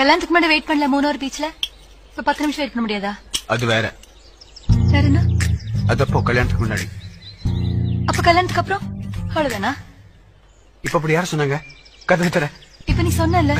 கல்யாணத்துக்கு முன்னாடி வெயிட் பண்ணல மூணாறு பீச்ல இப்ப பத்து நிமிஷம் வெயிட் பண்ண முடியாதா? அது வேற. வேற என்ன? அது அப்போ கல்யாணத்துக்கு முன்னாடி. அப்ப கல்யாணத்துக்கு அப்புறம்? அவ்வளவுதானா? இப்ப அப்படி யார் சொன்னாங்க? கதவு தர இப்ப நீ சொன்னல